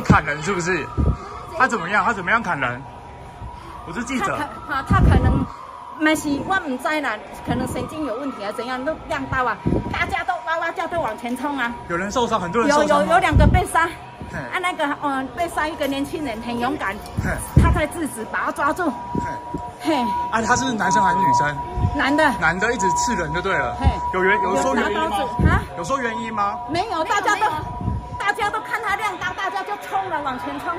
人砍人是不是？他怎么样？他怎么样砍人？我是记者。他他可能没是我唔知啦，可能神经有问题啊，怎样都亮刀啊，大家都哇哇叫，都往前冲啊。有人受伤，很多人受伤。有有有两个被杀，啊那个嗯被杀一个年轻人很勇敢，他在制止，把他抓住。嘿，啊他是男生还是女生？男的。男的一直刺人就对了。嘿，有原有说原因吗？啊？有说原因吗？没有，大家都了往前冲。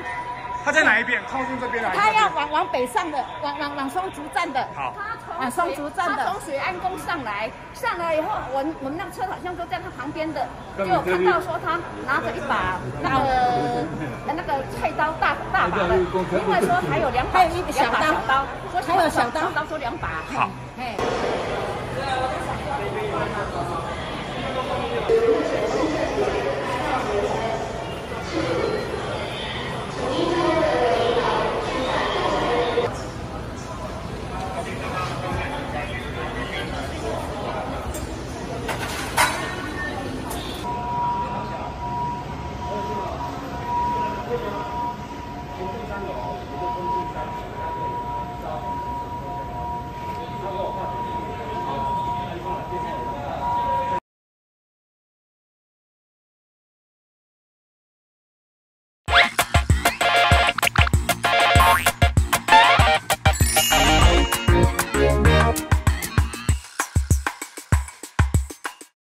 他在哪一边？靠近这边来。他要往往北上的，往往往松竹站的。好。往松竹站的。从水安宫上来，上来以后，我我们那个车好像都在他旁边的，就看到说他拿着一把那个那个菜刀大大把的，另外说还有两把一小刀，说还有小刀，刀说两把。好。嘿。